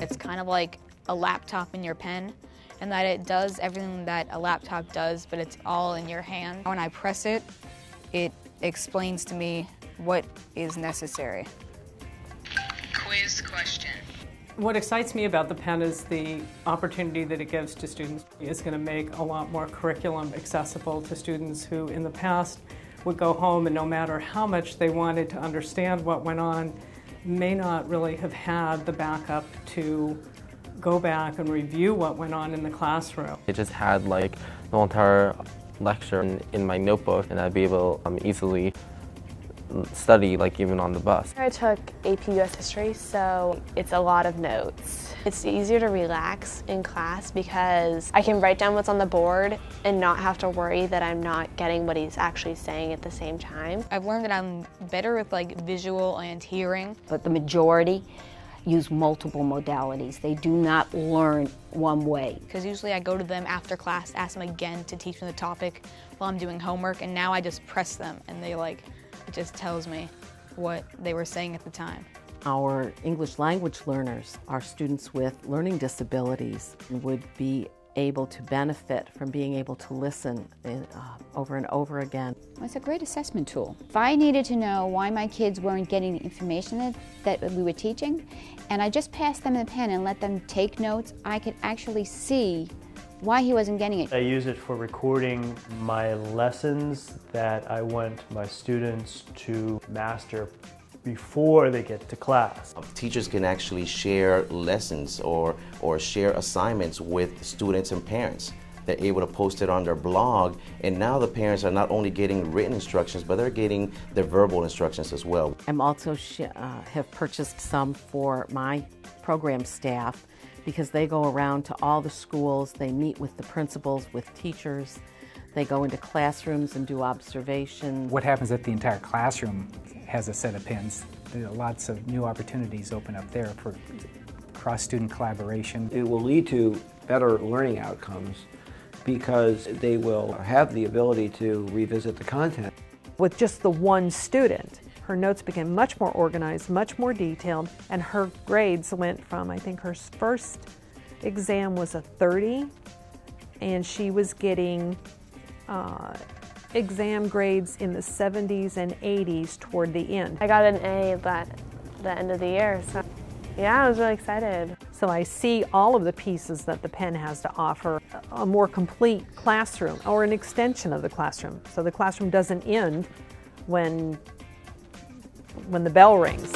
It's kind of like a laptop in your pen and that it does everything that a laptop does, but it's all in your hand. When I press it, it explains to me what is necessary. Quiz question. What excites me about the pen is the opportunity that it gives to students. It's going to make a lot more curriculum accessible to students who in the past would go home and no matter how much they wanted to understand what went on, may not really have had the backup to go back and review what went on in the classroom. It just had like the entire lecture in, in my notebook and I'd be able um, easily study like even on the bus. I took AP US History, so it's a lot of notes. It's easier to relax in class because I can write down what's on the board and not have to worry that I'm not getting what he's actually saying at the same time. I've learned that I'm better with like visual and hearing. But the majority use multiple modalities. They do not learn one way. Because usually I go to them after class, ask them again to teach me the topic while I'm doing homework, and now I just press them and they like, it just tells me what they were saying at the time. Our English language learners, our students with learning disabilities, would be able to benefit from being able to listen uh, over and over again. It's a great assessment tool. If I needed to know why my kids weren't getting the information that, that we were teaching, and I just passed them the pen and let them take notes, I could actually see why he wasn't getting it. I use it for recording my lessons that I want my students to master before they get to class. Teachers can actually share lessons or, or share assignments with students and parents. They're able to post it on their blog, and now the parents are not only getting written instructions, but they're getting the verbal instructions as well. I'm also uh, have purchased some for my program staff because they go around to all the schools, they meet with the principals, with teachers, they go into classrooms and do observations. What happens if the entire classroom has a set of pins? There are lots of new opportunities open up there for cross-student collaboration. It will lead to better learning outcomes because they will have the ability to revisit the content. With just the one student, her notes became much more organized, much more detailed, and her grades went from, I think her first exam was a 30, and she was getting uh, exam grades in the 70s and 80s toward the end. I got an A at the end of the year, so yeah, I was really excited. So I see all of the pieces that the pen has to offer, a more complete classroom or an extension of the classroom. So the classroom doesn't end when, when the bell rings.